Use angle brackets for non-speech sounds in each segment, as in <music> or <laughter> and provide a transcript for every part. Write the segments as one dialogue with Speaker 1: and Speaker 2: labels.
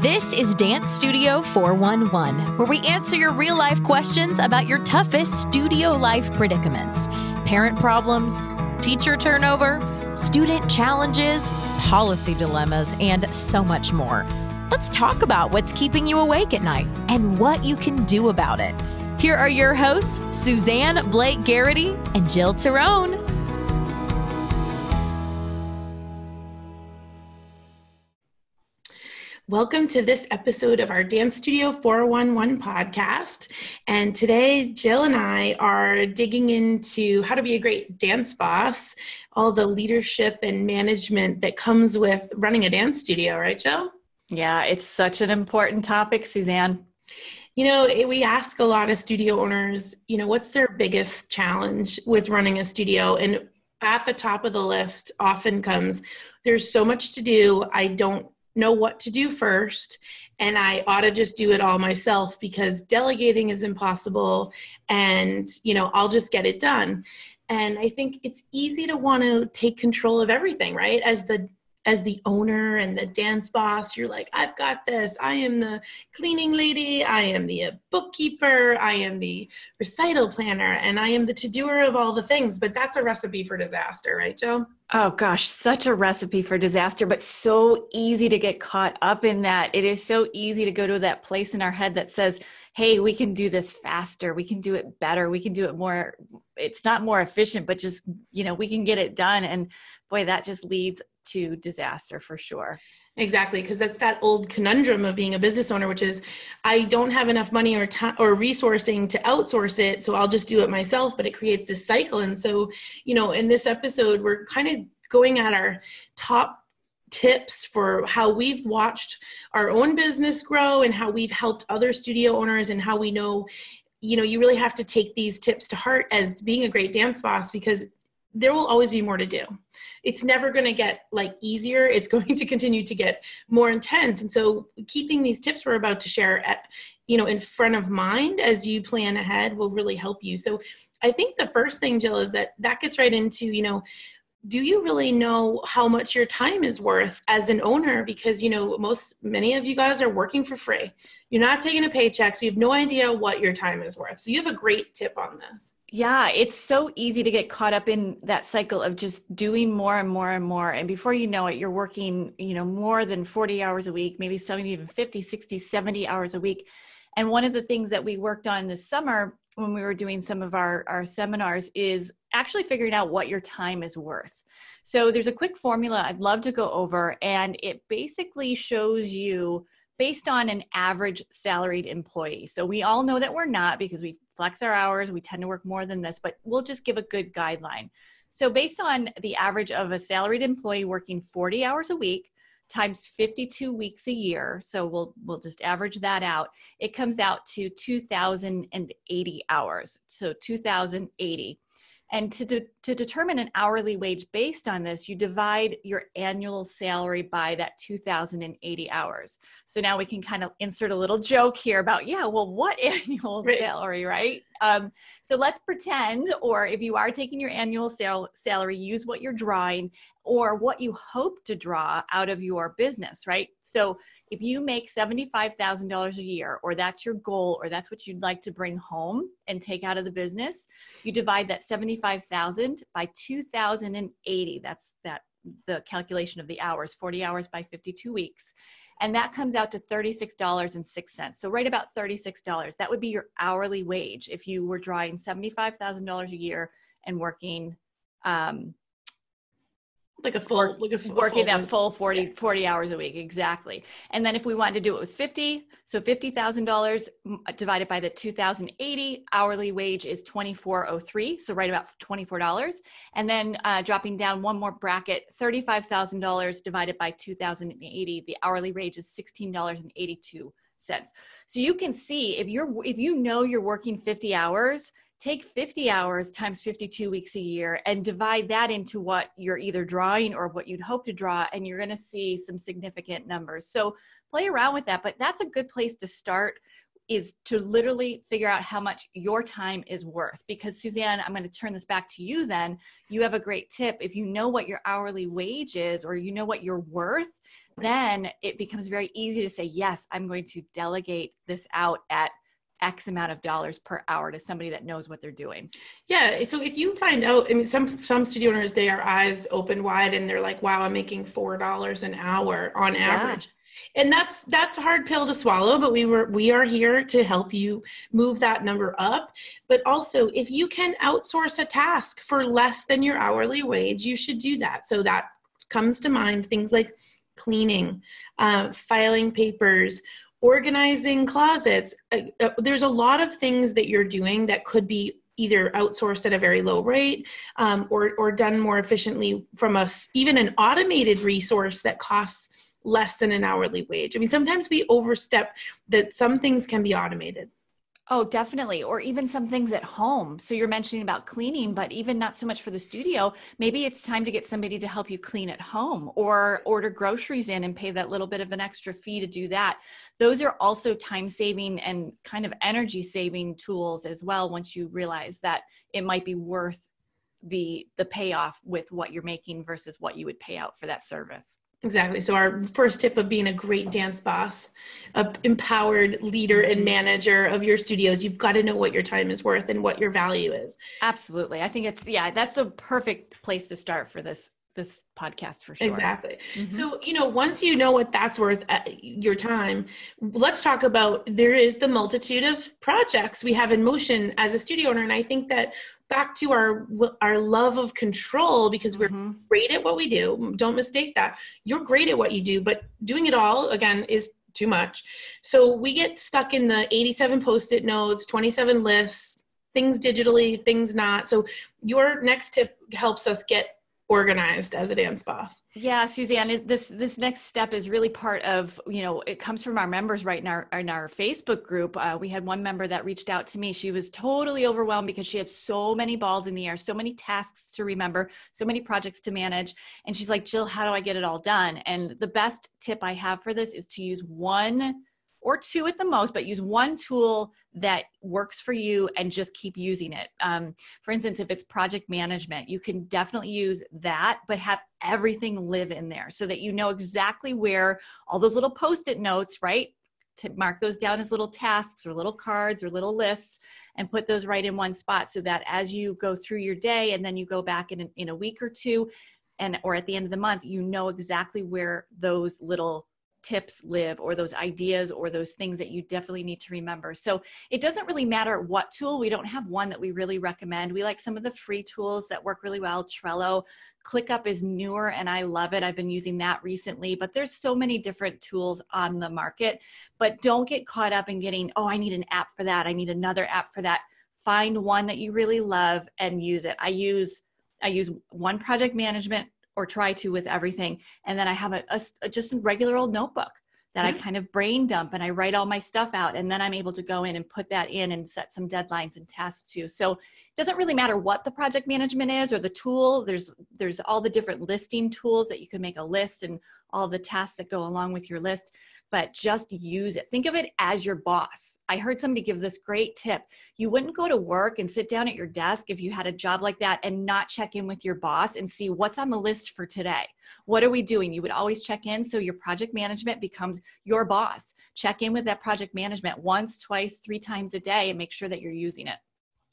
Speaker 1: This is Dance Studio 411, where we answer your real life questions about your toughest studio life predicaments parent problems, teacher turnover, student challenges, policy dilemmas, and so much more. Let's talk about what's keeping you awake at night and what you can do about it. Here are your hosts, Suzanne Blake Gerety and Jill Tyrone.
Speaker 2: Welcome to this episode of our Dance Studio 411 podcast. And today, Jill and I are digging into how to be a great dance boss, all the leadership and management that comes with running a dance studio, right, Jill?
Speaker 3: Yeah, it's such an important topic, Suzanne.
Speaker 2: You know, we ask a lot of studio owners, you know, what's their biggest challenge with running a studio? And at the top of the list often comes, there's so much to do. I don't know what to do first and I ought to just do it all myself because delegating is impossible and you know I'll just get it done. And I think it's easy to want to take control of everything, right? As the as the owner and the dance boss, you're like, I've got this. I am the cleaning lady. I am the uh, bookkeeper. I am the recital planner. And I am the to doer of all the things. But that's a recipe for disaster, right, Joe?
Speaker 3: Oh gosh, such a recipe for disaster, but so easy to get caught up in that. It is so easy to go to that place in our head that says, hey, we can do this faster. We can do it better. We can do it more. It's not more efficient, but just, you know, we can get it done. And boy, that just leads to disaster for sure.
Speaker 2: Exactly, because that's that old conundrum of being a business owner, which is I don't have enough money or time or resourcing to outsource it, so I'll just do it myself. But it creates this cycle, and so you know, in this episode, we're kind of going at our top tips for how we've watched our own business grow and how we've helped other studio owners and how we know you know you really have to take these tips to heart as being a great dance boss because there will always be more to do. It's never going to get like easier. It's <laughs> going to continue to get more intense. And so keeping these tips we're about to share at you know in front of mind as you plan ahead will really help you. So I think the first thing Jill is that that gets right into, you know, do you really know how much your time is worth as an owner because you know most many of you guys are working for free you're not taking a paycheck so you have no idea what your time is worth so you have a great tip on this
Speaker 3: yeah, it's so easy to get caught up in that cycle of just doing more and more and more. And before you know it, you're working, you know, more than 40 hours a week, maybe some even 50, 60, 70 hours a week. And one of the things that we worked on this summer when we were doing some of our, our seminars is actually figuring out what your time is worth. So there's a quick formula I'd love to go over, and it basically shows you based on an average salaried employee. So we all know that we're not because we flex our hours, we tend to work more than this, but we'll just give a good guideline. So based on the average of a salaried employee working 40 hours a week times 52 weeks a year, so we'll we'll just average that out, it comes out to 2080 hours. So 2080. And to, de- to determine an hourly wage based on this, you divide your annual salary by that 2,080 hours. So now we can kind of insert a little joke here about, yeah, well, what <laughs> annual right. salary, right? Um, so let's pretend, or if you are taking your annual sal- salary, use what you're drawing or what you hope to draw out of your business, right? So if you make $75,000 a year, or that's your goal, or that's what you'd like to bring home and take out of the business, you divide that 75,000 by 2,080. That's that the calculation of the hours, 40 hours by 52 weeks. And that comes out to $36.06. So right about $36. That would be your hourly wage if you were drawing $75,000 a year and working um,
Speaker 2: like a full like a
Speaker 3: full, working full that full 40 yeah. 40 hours a week exactly. And then if we wanted to do it with 50 so $50000 divided by the 2080 hourly wage is 2403 so right about $24 and then uh, dropping down one more bracket $35000 divided by 2080 the hourly wage is $16.82 so you can see if you're if you know you're working 50 hours take 50 hours times 52 weeks a year and divide that into what you're either drawing or what you'd hope to draw and you're going to see some significant numbers so play around with that but that's a good place to start is to literally figure out how much your time is worth. Because, Suzanne, I'm going to turn this back to you then. You have a great tip. If you know what your hourly wage is or you know what you're worth, then it becomes very easy to say, yes, I'm going to delegate this out at X amount of dollars per hour to somebody that knows what they're doing.
Speaker 2: Yeah. So if you find out, I mean, some some studio owners, they are eyes open wide and they're like, wow, I'm making four dollars an hour on average. Yeah and that's that's a hard pill to swallow but we were we are here to help you move that number up but also if you can outsource a task for less than your hourly wage you should do that so that comes to mind things like cleaning uh, filing papers organizing closets uh, uh, there's a lot of things that you're doing that could be either outsourced at a very low rate um, or, or done more efficiently from a even an automated resource that costs less than an hourly wage. I mean, sometimes we overstep that some things can be automated.
Speaker 3: Oh, definitely. Or even some things at home. So you're mentioning about cleaning, but even not so much for the studio. Maybe it's time to get somebody to help you clean at home or order groceries in and pay that little bit of an extra fee to do that. Those are also time saving and kind of energy saving tools as well once you realize that it might be worth the the payoff with what you're making versus what you would pay out for that service.
Speaker 2: Exactly. So our first tip of being a great dance boss, a empowered leader and manager of your studios, you've got to know what your time is worth and what your value is.
Speaker 3: Absolutely. I think it's yeah, that's the perfect place to start for this this podcast for sure.
Speaker 2: Exactly. Mm-hmm. So, you know, once you know what that's worth uh, your time, let's talk about there is the multitude of projects we have in motion as a studio owner and I think that back to our our love of control because we're mm-hmm. great at what we do. Don't mistake that. You're great at what you do but doing it all again is too much. So we get stuck in the 87 post-it notes 27 lists things digitally things not. So your next tip helps us get organized as a dance boss.
Speaker 3: Yeah, Suzanne, is this this next step is really part of you know it comes from our members right in our in our Facebook group. Uh, we had one member that reached out to me. She was totally overwhelmed because she had so many balls in the air, so many tasks to remember, so many projects to manage, and she's like, Jill, how do I get it all done? And the best tip I have for this is to use one or two at the most, but use one tool that works for you and just keep using it. Um, for instance, if it's project management, you can definitely use that, but have everything live in there so that you know exactly where all those little post it notes, right? To mark those down as little tasks or little cards or little lists and put those right in one spot so that as you go through your day and then you go back in, in a week or two and or at the end of the month you know exactly where those little tips live or those ideas or those things that you definitely need to remember. So it doesn't really matter what tool. We don't have one that we really recommend. We like some of the free tools that work really well. Trello, ClickUp is newer and I love it. I've been using that recently, but there's so many different tools on the market. But don't get caught up in getting, oh, I need an app for that. I need another app for that. Find one that you really love and use it. I use I use one project management or try to with everything. And then I have a, a, a just a regular old notebook that mm-hmm. I kind of brain dump and I write all my stuff out. And then I'm able to go in and put that in and set some deadlines and tasks too. So it doesn't really matter what the project management is or the tool. There's there's all the different listing tools that you can make a list and all the tasks that go along with your list but just use it. Think of it as your boss. I heard somebody give this great tip. You wouldn't go to work and sit down at your desk if you had a job like that and not check in with your boss and see what's on the list for today. What are we doing? You would always check in so your project management becomes your boss. Check in with that project management once, twice, three times a day and make sure that you're using it.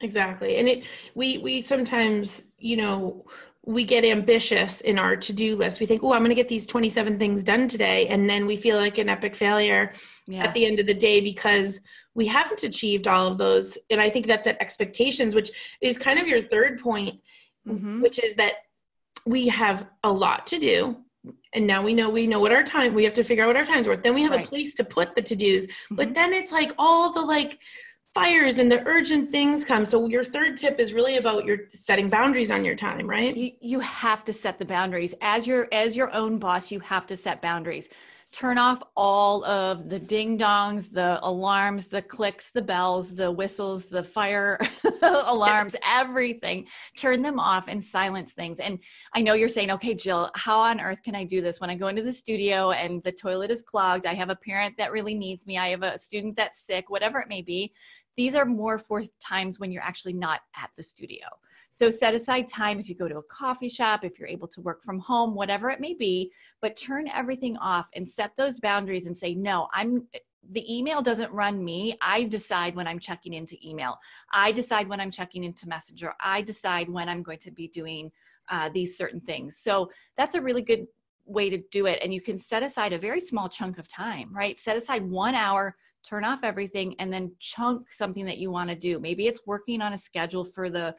Speaker 2: Exactly. And it we we sometimes, you know, we get ambitious in our to-do list. We think, "Oh, I'm going to get these 27 things done today," and then we feel like an epic failure yeah. at the end of the day because we haven't achieved all of those. And I think that's at expectations, which is kind of your third point, mm-hmm. which is that we have a lot to do. And now we know we know what our time we have to figure out what our time's worth. Then we have right. a place to put the to-dos. Mm-hmm. But then it's like all the like fires and the urgent things come. So your third tip is really about your setting boundaries on your time, right?
Speaker 3: You, you have to set the boundaries as your as your own boss. You have to set boundaries. turn off all of the ding dongs, the alarms, the clicks, the bells, the whistles, the fire <laughs> alarms, <laughs> everything. Turn them off and silence things. And I know you're saying, okay, Jill, how on earth can I do this when I go into the studio and the toilet is clogged? I have a parent that really needs me. I have a student that's sick, whatever it may be. These are more for times when you're actually not at the studio. So set aside time if you go to a coffee shop, if you're able to work from home, whatever it may be, but turn everything off and set those boundaries and say, no, I'm the email doesn't run me. I decide when I'm checking into email. I decide when I'm checking into Messenger. I decide when I'm going to be doing uh, these certain things. So that's a really good way to do it. And you can set aside a very small chunk of time, right? Set aside one hour, turn off everything, and then chunk something that you want to do. Maybe it's working on a schedule for the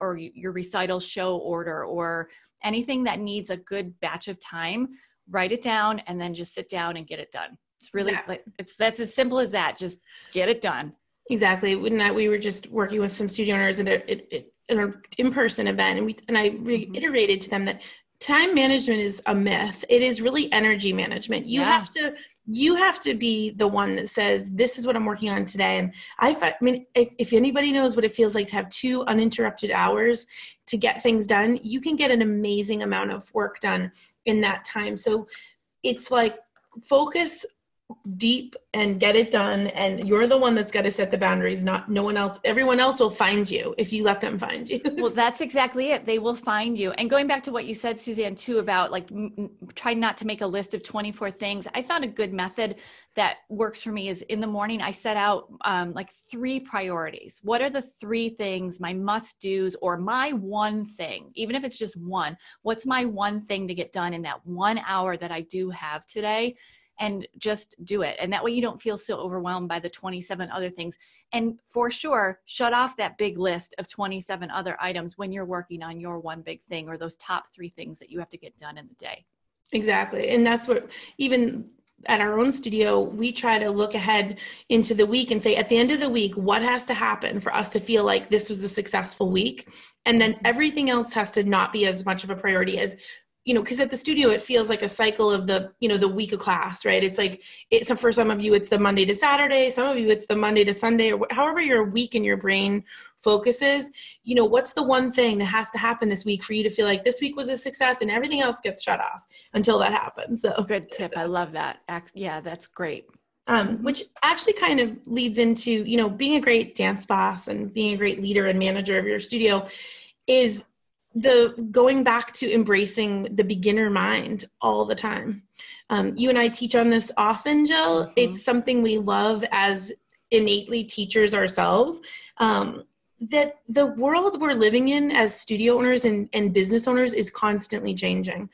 Speaker 3: or your recital show order or anything that needs a good batch of time write it down and then just sit down and get it done it's really exactly. like it's that's as simple as that just get it done
Speaker 2: exactly I, we were just working with some studio owners in, a, in an in-person event and we and i mm-hmm. reiterated to them that time management is a myth it is really energy management you yeah. have to you have to be the one that says this is what i'm working on today. And i, I mean if, if, anybody knows what it feels like to have two uninterrupted hours to get things done you can get an amazing amount of work done in that time. So it's like focus deep and get it done and you're the one that's got to set the boundaries not no one else everyone else will find you if you let them find you. <laughs>
Speaker 3: Well that's exactly it they will find you. And going back to what you said suzanne too about like m- try not to make a list of 24 things i found a good method that works for me is in the morning i set out um, like three priorities. What are the three things my must do's or my one thing even if it's just one what's my one thing to get done in that one hour that i do have today and just do it. And that way you don't feel so overwhelmed by the 27 other things. And for sure, shut off that big list of 27 other items when you're working on your one big thing or those top three things that you have to get done in the day.
Speaker 2: Exactly. And that's what even at our own studio, we try to look ahead into the week and say, at the end of the week, what has to happen for us to feel like this was a successful week? And then mm-hmm. everything else has to not be as much of a priority as you know because at the studio it feels like a cycle of the you know the week of class right? It's like it's for some of you it's the monday to saturday. Some of you it's the monday to sunday or however your week in your brain focuses. You know what's the one thing that has to happen this week for you to feel like this week was a success and everything else gets shut off until that happens? So
Speaker 3: good tip. I love that. Yeah that's great.
Speaker 2: Um, which actually kind of leads into you know being a great dance boss and being a great leader and manager of your studio is the going back to embracing the beginner mind all the time. Um, you and I teach on this often, Jill. Mm-hmm. It's something we love as innately teachers ourselves. Um, that the world we're living in as studio owners and, and business owners is constantly changing.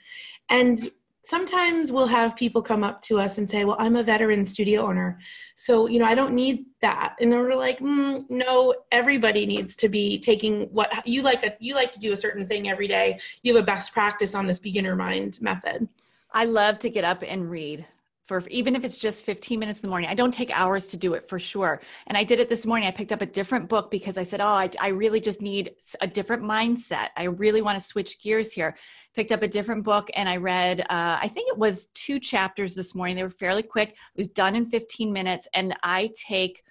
Speaker 2: And sometimes we'll have people come up to us and say, Well, I'm a veteran studio owner. So, you know, I don't need that. And then we're like, mm, No, everybody needs to be taking what you like. A, you like to do a certain thing every day. You have a best practice on this beginner mind method.
Speaker 3: I love to get up and read for even if it's just 15 minutes in the morning. I don't take hours to do it for sure. And I did it this morning. I picked up a different book because I said, Oh, I, I really just need a different mindset. I really want to switch gears here. Picked up a different book and I read, uh, I think it was two chapters this morning. They were fairly quick. It was done in 15 minutes. And I take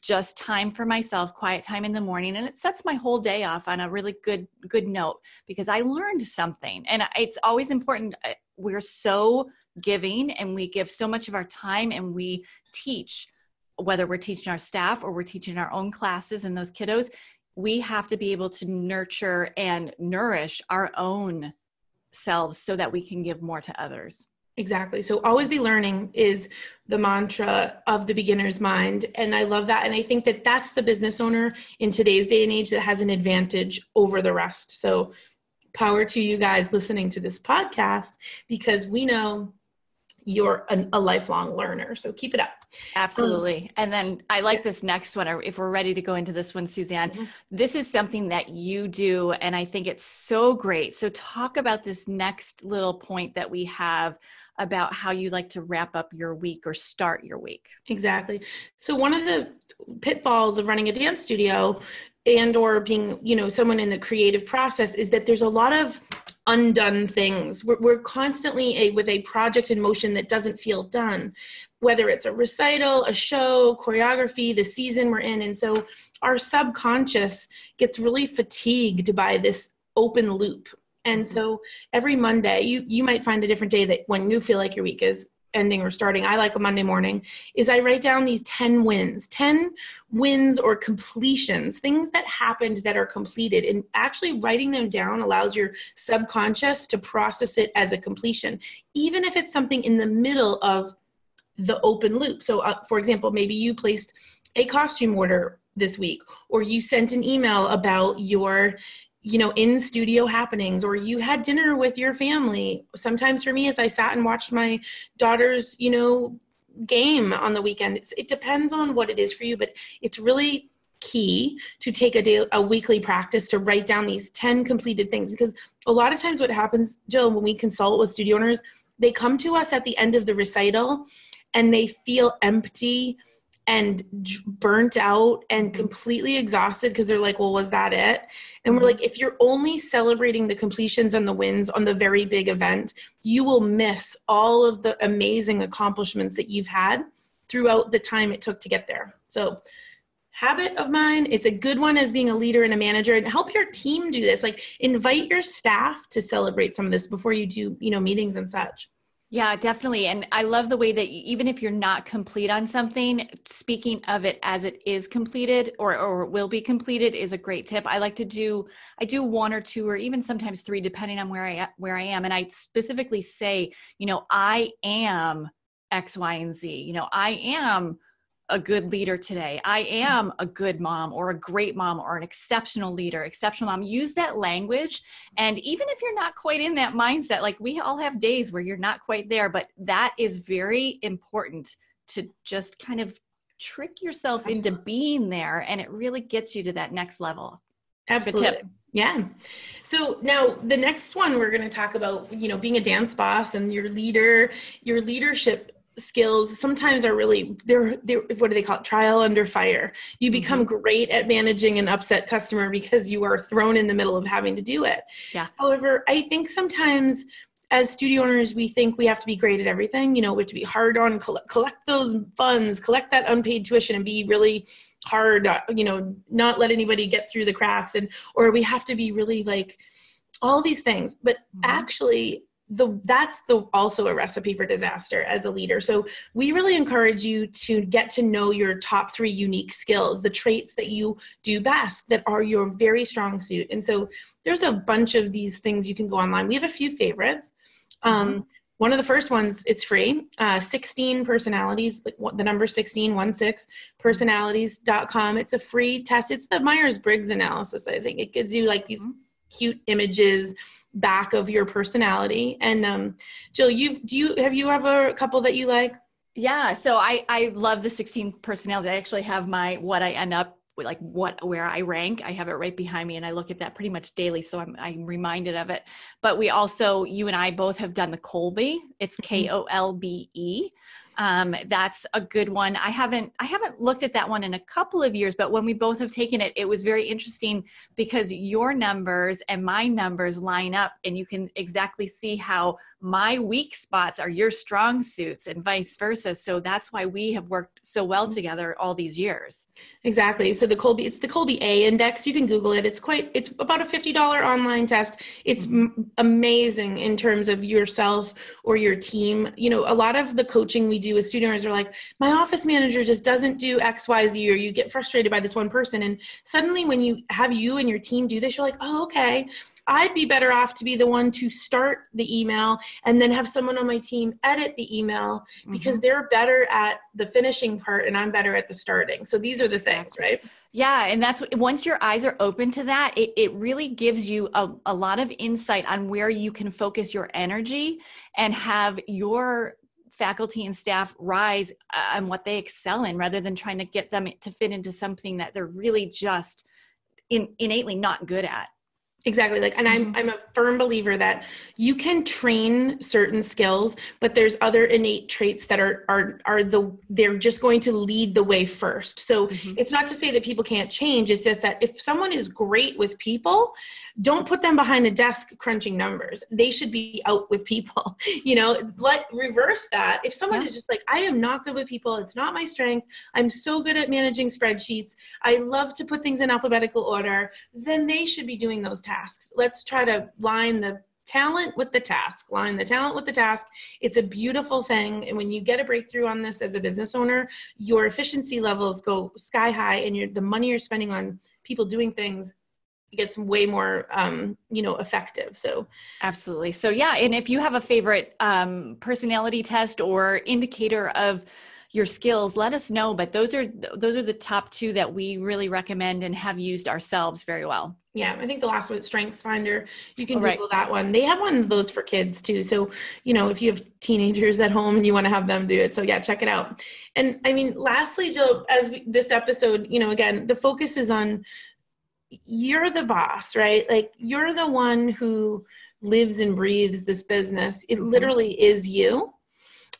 Speaker 3: just time for myself quiet time in the morning and it sets my whole day off on a really good good note because i learned something and it's always important uh, we're so giving and we give so much of our time and we teach whether we're teaching our staff or we're teaching our own classes and those kiddos we have to be able to nurture and nourish our own selves so that we can give more to others
Speaker 2: Exactly. So always be learning is the mantra of the beginner's mind. And I love that. And I think that that's the business owner in today's day and age that has an advantage over the rest. So power to you guys listening to this podcast because we know you're an, a lifelong learner. So keep it up.
Speaker 3: Absolutely. Um, and then I like this next one. If we're ready to go into this one, Suzanne, mm-hmm. this is something that you do. And I think it's so great. So talk about this next little point that we have about how you like to wrap up your week or start your week.
Speaker 2: Exactly. So one of the pitfalls of running a dance studio and or being you know someone in the creative process is that there's a lot of undone things. We're, we're constantly a, with a project in motion that doesn't feel done whether it's a recital a show choreography the season we're in. And so our subconscious gets really fatigued by this open loop. And so every monday you you might find a different day that when you feel like your week is ending or starting i like a monday morning is i write down these 10 wins 10 wins or completions things that happened that are completed. And actually writing them down allows your subconscious to process it as a completion even if it's something in the middle of the open loop. So uh, for example maybe you placed a costume order this week or you sent an email about your you know in studio happenings or you had dinner with your family. Sometimes for me as i sat and watched my daughter's you know game on the weekend. It's, it depends on what it is for you but it's really key to take a day a weekly practice to write down these 10 completed things because a lot of times what happens jill when we consult with studio owners they come to us at the end of the recital and they feel empty and burnt out and completely exhausted because they're like, well, was that it? And we're mm-hmm. like, if you're only celebrating the completions and the wins on the very big event, you will miss all of the amazing accomplishments that you've had throughout the time it took to get there. So, habit of mine, it's a good one as being a leader and a manager and help your team do this. Like, invite your staff to celebrate some of this before you do, you know, meetings and such.
Speaker 3: Yeah, definitely. And I love the way that even if you're not complete on something, speaking of it as it is completed or, or will be completed is a great tip. I like to do, I do one or two or even sometimes three, depending on where I, where I am. And I specifically say, you know, I am X, Y, and Z, you know, I am a good leader today. I am a good mom or a great mom or an exceptional leader, exceptional mom. Use that language. And even if you're not quite in that mindset, like we all have days where you're not quite there, but that is very important to just kind of trick yourself Absolutely. into being there. And it really gets you to that next level.
Speaker 2: Absolutely. Yeah. So now the next one we're going to talk about, you know, being a dance boss and your leader, your leadership skills sometimes are really they're, they're what do they call it trial under fire you mm-hmm. become mm-hmm. great at managing an upset customer because you are thrown in the middle of having to do it
Speaker 3: yeah
Speaker 2: however i think sometimes as studio owners we think we have to be great at everything you know we have to be hard on collect, collect those funds collect that unpaid tuition and be really hard uh, you know not let anybody get through the cracks and or we have to be really like all these things but mm-hmm. actually the that's the also a recipe for disaster as a leader. So we really encourage you to get to know your top three unique skills the traits that you do best that are your very strong suit. And so there's a bunch of these things you can go online. We have a few favorites. Um, mm-hmm. one of the first ones it's free uh, 16 personalities like the number 16 one six personalities.com it's a free test. It's the myers-briggs analysis i think. It gives you like these mm-hmm. cute images back of your personality. And um, Jill, you've do you have you ever a couple that you like?
Speaker 3: Yeah, so I I love the 16 personalities. I actually have my what I end up with, like what where I rank. I have it right behind me, and I look at that pretty much daily, so I'm I'm reminded of it. But we also, you and I both have done the Kolbe. It's. K O L B E um, that's a good one. I haven't i haven't looked at that one in a couple of years but when we both have taken it it was very interesting because your numbers and my numbers line up and you can exactly see how my weak spots are your strong suits and vice versa. So that's why we have worked so well mm-hmm. together all these years.
Speaker 2: Exactly. So the Kolbe, it's the Kolbe a index. You can google it. It's quite it's about a $50 online test. It's mm-hmm. m- amazing in terms of yourself or your team. You know a lot of the coaching we do with student owners are like my office manager just doesn't do xyz or you get frustrated by this one person and suddenly when you have you and your team do this you're like oh okay I'd be better off to be the one to start the email and then have someone on my team edit the email because mm-hmm. they're better at the finishing part and I'm better at the starting. So these are the things, right?
Speaker 3: Yeah, and that's once your eyes are open to that, it, it really gives you a, a lot of insight on where you can focus your energy and have your faculty and staff rise uh, on what they excel in rather than trying to get them to fit into something that they're really just in, innately not good at
Speaker 2: Exactly. Like, and I'm
Speaker 3: Mm-hmm.
Speaker 2: I'm a firm believer that you can train certain skills, but there's other innate traits that are are are the they're just going to lead the way first. So
Speaker 3: Mhm.
Speaker 2: it's not to say that people can't change. It's just that if someone is great with people, don't put them behind a desk crunching numbers. They should be out with people. <laughs> You know, let reverse that. If someone
Speaker 3: Yeah.
Speaker 2: is just like, I am not good with people, it's not my strength. I'm so good at managing spreadsheets. I love to put things in alphabetical order. Then they should be doing those tasks. Let's try to line the talent with the task line the talent with the task it's a beautiful thing and when you get a breakthrough on this as a business owner your efficiency levels go sky high and your the money you're spending on people doing things gets way more um, you know effective so
Speaker 3: Absolutely. So yeah, and if you have a favorite um, personality test or indicator of your skills, let us know. But those are those are the top two that we really recommend and have used ourselves very well.
Speaker 2: yeah i think the last one strengths finder you can
Speaker 3: right.
Speaker 2: google that one they have one of those for kids too so you know if you have teenagers at home and you want to have them do it so yeah check it out and i mean lastly jill as we, this episode you know again the focus is on you're the boss right like you're the one who lives and breathes this business it
Speaker 3: Mhm.
Speaker 2: literally is you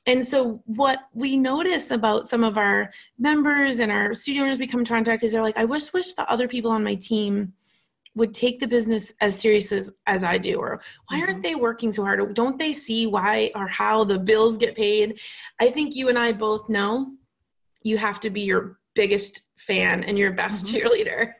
Speaker 2: and so what we notice about some of our members and our studio owners become contact is they're like, I wish wish the other people on my team would take the business as serious as, as I do, or why aren't
Speaker 3: Mhm.
Speaker 2: they working so hard? Don't they see why or how the bills get paid? I think you and I both know you have to be your biggest fan and your best
Speaker 3: Mhm.
Speaker 2: cheerleader.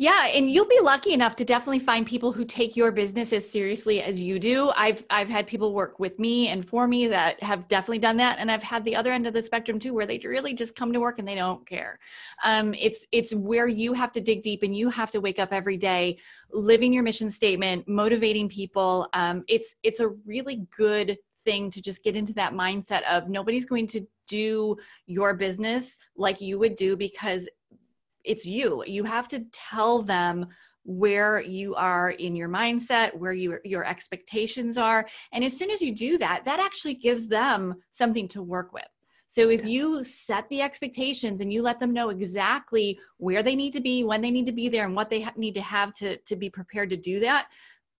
Speaker 3: Yeah, and you'll be lucky enough to definitely find people who take your business as seriously as you do. I've I've had people work with me and for me that have definitely done that, and I've had the other end of the spectrum too, where they really just come to work and they don't care. Um, it's it's where you have to dig deep and you have to wake up every day, living your mission statement, motivating people. Um, it's it's a really good thing to just get into that mindset of nobody's going to do your business like you would do because it's you. You have to tell them where you are in your mindset where your your expectations are. And as soon as you do that that actually gives them something to work with. So if you set the expectations and you let them know exactly where they need to be when they need to be there and what they ha- need to have to to be prepared to do that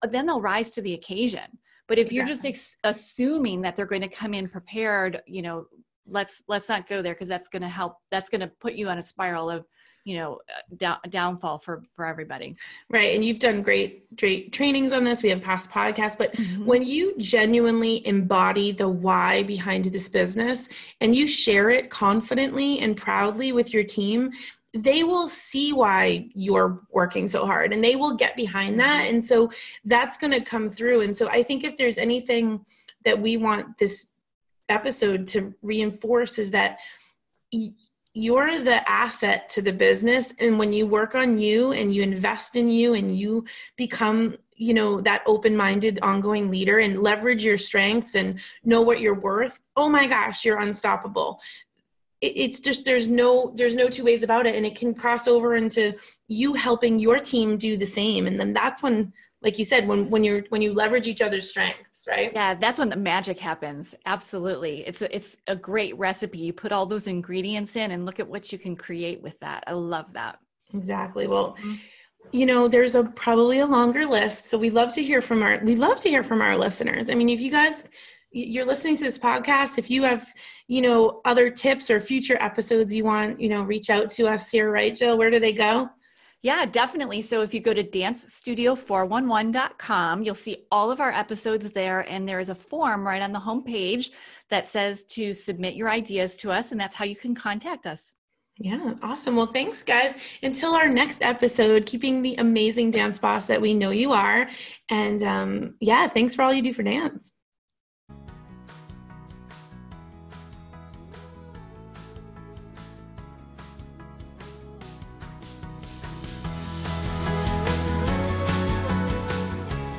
Speaker 3: then they'll rise to the occasion. But if you're just ex- assuming that they're going to come in prepared you know let's let's not go there because that's going to help that's going to put you on a spiral of you know uh, down, downfall for for everybody
Speaker 2: Right. And you've done great, great trainings on this. We have past podcasts, but when you genuinely embody the why behind this business and you share it confidently and proudly with your team, they will see why you're working so hard and they will get behind that. And so that's going to come through. And so I think if there's anything that we want this episode to reinforce is that you're the asset to the business. And when you work on you and you invest in you and you become you know that open-minded ongoing leader and leverage your strengths and know what you're worth oh my gosh you're unstoppable. It's just there's no there's no two ways about it. And it can cross over into you helping your team do the same. And then that's when like you said when when you're when you leverage each other's strengths right
Speaker 3: yeah that's when the magic happens absolutely it's a, it's a great recipe you put all those ingredients in and look at what you can create with that i love that
Speaker 2: Exactly. Well, you know, there's a probably a longer list, so we love to hear from our we love to hear from our listeners. I mean, if you guys you're listening to this podcast, if you have, you know, other tips or future episodes you want, you know, reach out to us here, right, Jill? Where do they go?
Speaker 3: Yeah, definitely. So if you go to dancestudio411.com, you'll see all of our episodes there. And there is a form right on the homepage that says to submit your ideas to us. And that's how you can contact us.
Speaker 2: Yeah, awesome. Well, thanks, guys. Until our next episode, keeping the amazing dance boss that we know you are. And um, yeah, thanks for all you do for dance.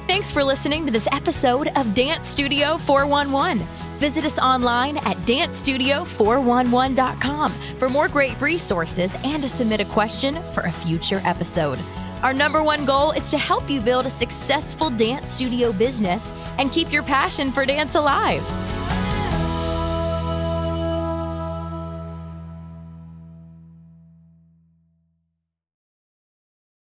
Speaker 1: Thanks for listening to this episode of Dance Studio 411. Visit us online at dancestudio411.com for more great resources and to submit a question for a future episode. Our number one goal is to help you build a successful dance studio business and keep your passion for dance alive.